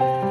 Bye.